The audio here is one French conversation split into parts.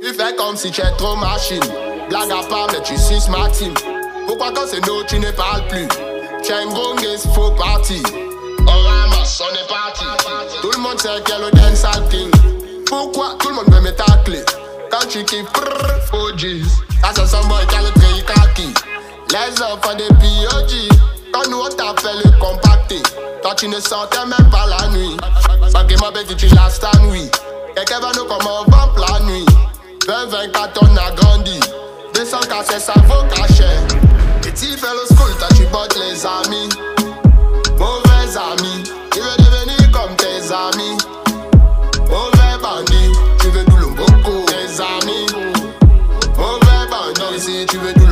Il fait comme si tu es trop machine. Blague à part, mais tu suis ma team. Pourquoi quand c'est nous, tu ne parles plus? Tu es une gongue, faut partir. Oh, on ramasse, on est parti. Tout le monde sait qu'elle est sale king. Pourquoi tout le monde veut me tacler? Quand tu kiffes, prrr, faut jeez. Ça, c'est boy qui a le pays kaki. Les enfants des POG. Quand nous on t'appelle compacté. Toi tu ne sentais même pas la nuit. Sans que ma bête, tu la stand, oui. Quelqu'un va nous comment 20-24 tonnes à Gandhi 200 c'est ça vaut cachet. Petit fait le school, t'as tu bottes les amis. Mauvais amis Tu veux devenir comme tes amis. Mauvais bandit Tu veux du lomboko Tes amis. Mauvais bandit Si tu veux du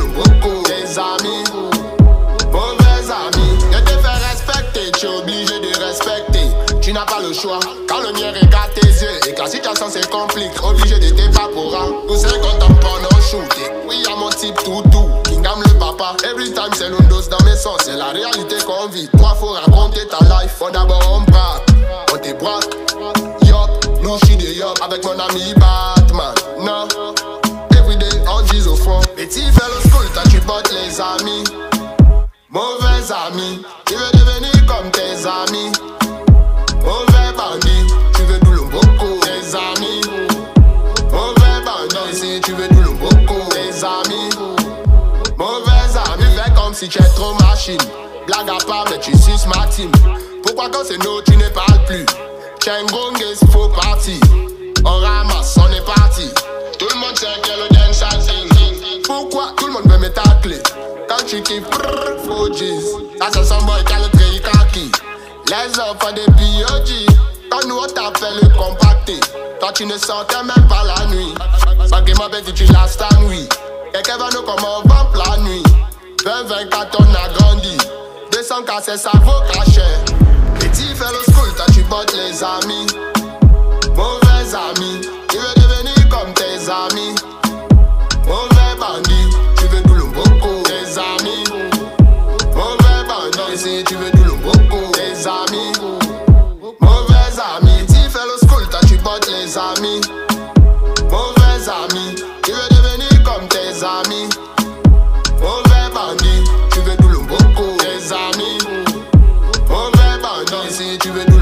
pas le choix. Quand le mien regarde tes yeux et que la situation se complique, obligé de t'évaporer. Vous savez quand on pendant shooter. Oui, y'a mon type toutou, Kingdom le papa. Every time c'est l'une dose dans mes sens, c'est la réalité qu'on vit. Toi, faut raconter ta life. Faut d'abord on braque, on te braque. Yup, nous j'suis des yup avec mon ami Batman. Non, everyday on dit au fond. Petit le school, toi tu bottes les amis. Mauvais amis, tu veux devenir comme tes amis. Tu veux tout le beaucoup. Tes amis. Mauvais amis, fais comme si tu es trop machine. Blague à part, mais tu suces ma team. Pourquoi quand c'est nous, tu ne parles plus? Tu es une gongueuse, faut partir. On ramasse, on est parti. Tout le monde sait qu'elle est dance thing. Pourquoi tout le monde veut me tacler? Quand tu kiffes, prrr, faut. Ça c'est son boy qui a le pays kaki. Les enfants des POG. Quand nous on t'appelle le compacté. Toi tu ne sortais même pas la nuit. Sans que ma bête tu la nuit. Quelqu'un va nous comme on vamp la nuit. 20, 24 on a grandi. 200 casser ça vaut cachet. Petit fait le school, toi tu bottes les amis. Mauvais bandit, tu veux le beaucoup. Tes amis. Mauvais bandit, si tu veux tout